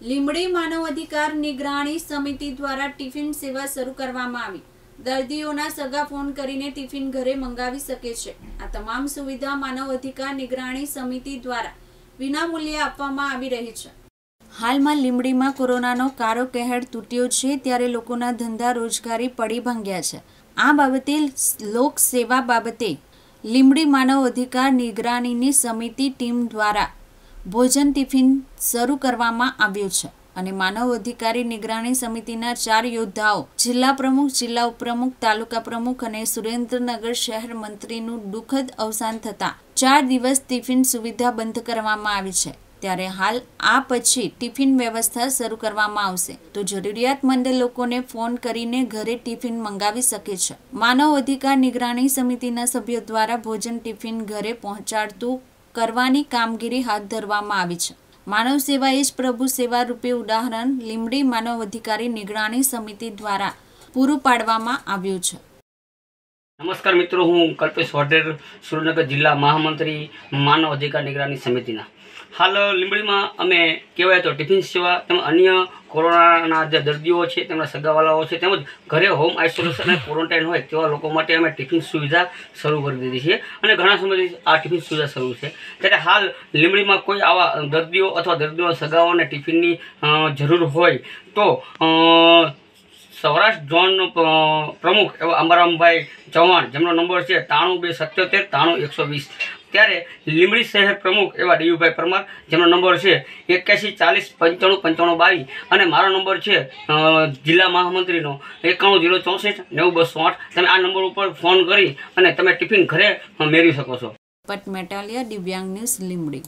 લીંબડી માનવ અધિકાર નિગરાણી સમિતિ દ્વારા ટિફિન સેવા શરૂ કરવામાં આવી. દર્દીઓના સગા ફોન કરીને ટિફિન ઘરે મંગાવી શકે છે. આ તમામ સુવિધા માનવ અધિકાર નિગરાણી સમિતિ દ્વારા વિનામૂલ્યે આપવામાં આવી રહી છે. હાલમાં લીમડીમાં કોરોનાનો કારો કહેર તૂટ્યો છે ત્યારે લોકોના ધંધા રોજગારી પડી ભંગ્યા છે. આ બાબતે લોક સેવા બાબતે લીંબડી માનવ અધિકાર નિગરાનીની સમિતિ ટીમ દ્વારા ભોજન ટિફિન શરૂ કરવામાં આવ્યું છે અને માનવ અધિકારી નિગરાણી સમિતિના ચાર યોદ્ધાઓ, જિલ્લા પ્રમુખ, જિલ્લા ઉપપ્રમુખ, તાલુકા પ્રમુખ અને સુરેન્દ્રનગર શહેર મંત્રીનું દુઃખદ અવસાન થતાં ચાર દિવસ ટિફિન સુવિધા બંધ કરવામાં આવી છે. ત્યારે હાલ આ પછી ટિફિન વ્યવસ્થા શરૂ કરવામાં આવશે. તો જરૂરિયાતમંદ લોકોને ફોન કરીને ઘરે ટિફિન મંગાવી શકે છે. માનવ અધિકાર નિગરાણી સમિતિના સભ્યો દ્વારા ભોજન ટિફિન ઘરે પહોંચાડતું કરવાની કામગીરી હાથ ધરવામાં આવી છે. માનવ સેવા એ જ પ્રભુ સેવા રૂપે ઉદાહરણ લીમડી માનવ અધિકારી નિગરાણી સમિતિ દ્વારા પૂરું પાડવામાં આવ્યું છે. નમસ્કાર મિત્રો, હું કલ્પેશ વઢેર, સુરેન્દ્રનગર જિલ્લા મહામંત્રી માનવ અધિકાર નિગરાની સમિતિના. હાલ લીંબડીમાં અમે કહેવાય તો ટિફિન સેવા તેમજ અન્ય કોરોનાના જે દર્દીઓ છે, તેમના સગાવાલાઓ છે, તેમજ ઘરે હોમ આઇસોલેશન અને ક્વોરન્ટાઇન હોય તેવા લોકો માટે અમે ટિફિન સુવિધા શરૂ કરી દીધી છે અને ઘણા સમયથી આ ટિફિન સુવિધા શરૂ છે. ત્યારે હાલ લીંબડીમાં કોઈ આવા દર્દીઓ અથવા દર્દીઓ સગાઓને ટિફિનની જરૂર હોય તો સૌરાષ્ટ્ર ઝોનનો પ્રમુખ એવા અંબારામભાઈ ચૌહાણ, જેમનો નંબર છે ત્રાણું બે સત્યોતેર ત્રાણું એકસો વીસ. ત્યારે લીમડી શહેર પ્રમુખ એવા ડીયુભાઈ પરમાર, જેમનો નંબર છે એક્યાસી, ચાલીસ, પંચાણું પંચાણું, બાવીસ. અને મારો નંબર છે જિલ્લા મહામંત્રીનો એકાણું, જીરો, ચોસઠ, નેવું, બસો આઠ. તમે આ નંબર ઉપર ફોન કરી અને તમે ટિફિન ઘરે મેળવી શકો છો. પટ મેટાલિયા દિવ્યાંગ ન્યૂઝ લીમડી